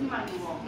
今にも。